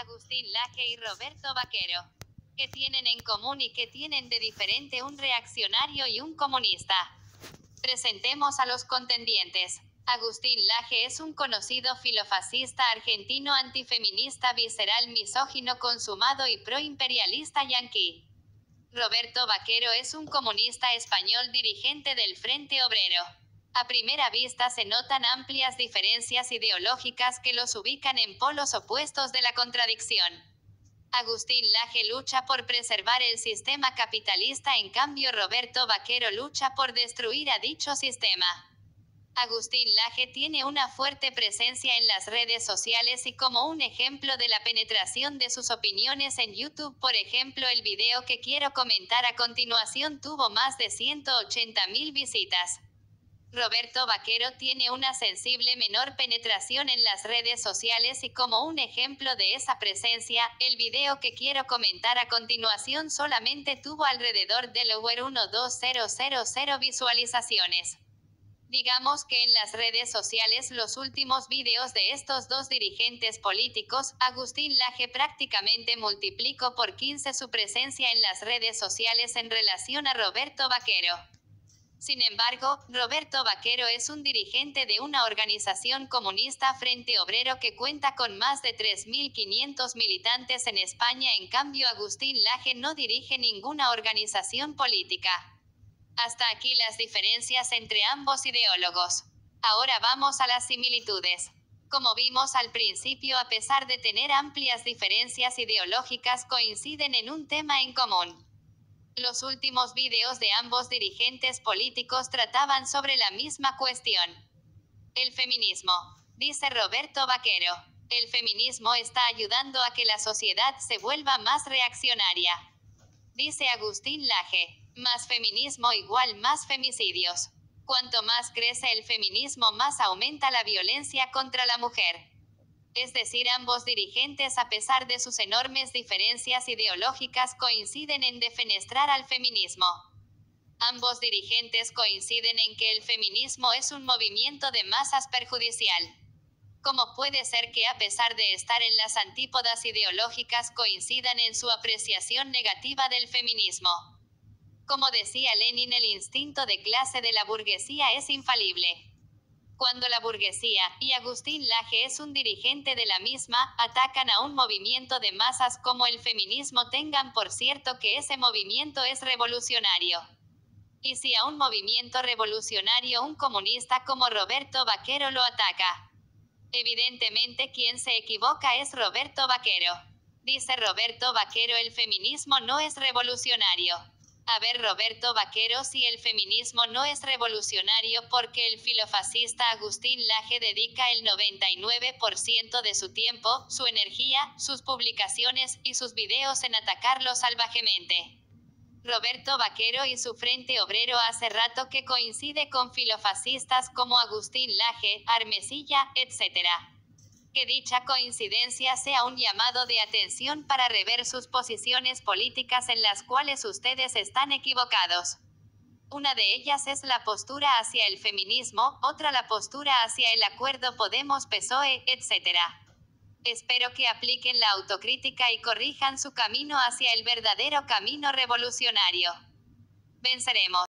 Agustín Laje y Roberto Vaquero. ¿Qué tienen en común y qué tienen de diferente un reaccionario y un comunista? Presentemos a los contendientes. Agustín Laje es un conocido filofascista argentino antifeminista visceral misógino consumado y proimperialista yanqui. Roberto Vaquero es un comunista español dirigente del Frente Obrero. A primera vista se notan amplias diferencias ideológicas que los ubican en polos opuestos de la contradicción. Agustín Laje lucha por preservar el sistema capitalista, en cambio Roberto Vaquero lucha por destruir a dicho sistema. Agustín Laje tiene una fuerte presencia en las redes sociales y como un ejemplo de la penetración de sus opiniones en YouTube, por ejemplo, el video que quiero comentar a continuación tuvo más de 180 mil visitas. Roberto Vaquero tiene una sensible menor penetración en las redes sociales y como un ejemplo de esa presencia, el video que quiero comentar a continuación solamente tuvo alrededor de lower 12000 visualizaciones. Digamos que en las redes sociales los últimos videos de estos dos dirigentes políticos, Agustín Laje prácticamente multiplicó por 15 su presencia en las redes sociales en relación a Roberto Vaquero. Sin embargo, Roberto Vaquero es un dirigente de una organización comunista Frente Obrero que cuenta con más de 3.500 militantes en España. En cambio, Agustín Laje no dirige ninguna organización política. Hasta aquí las diferencias entre ambos ideólogos. Ahora vamos a las similitudes. Como vimos al principio, a pesar de tener amplias diferencias ideológicas, coinciden en un tema en común. Los últimos videos de ambos dirigentes políticos trataban sobre la misma cuestión. El feminismo. Dice Roberto Vaquero. El feminismo está ayudando a que la sociedad se vuelva más reaccionaria. Dice Agustín Laje. Más feminismo igual más femicidios. Cuanto más crece el feminismo, más aumenta la violencia contra la mujer. Es decir, ambos dirigentes, a pesar de sus enormes diferencias ideológicas, coinciden en defenestrar al feminismo. Ambos dirigentes coinciden en que el feminismo es un movimiento de masas perjudicial. ¿Cómo puede ser que a pesar de estar en las antípodas ideológicas coincidan en su apreciación negativa del feminismo? Como decía Lenin, el instinto de clase de la burguesía es infalible. Cuando la burguesía, y Agustín Laje es un dirigente de la misma, atacan a un movimiento de masas como el feminismo, tengan por cierto que ese movimiento es revolucionario. Y si a un movimiento revolucionario un comunista como Roberto Vaquero lo ataca. Evidentemente quien se equivoca es Roberto Vaquero. Dice Roberto Vaquero el feminismo no es revolucionario. A ver Roberto Vaquero si el feminismo no es revolucionario porque el filofascista Agustín Laje dedica el 99% de su tiempo, su energía, sus publicaciones y sus videos en atacarlo salvajemente. Roberto Vaquero y su Frente Obrero hace rato que coincide con filofascistas como Agustín Laje, Armesilla, etc que dicha coincidencia sea un llamado de atención para rever sus posiciones políticas en las cuales ustedes están equivocados. Una de ellas es la postura hacia el feminismo, otra la postura hacia el acuerdo Podemos-PSOE, etc. Espero que apliquen la autocrítica y corrijan su camino hacia el verdadero camino revolucionario. Venceremos.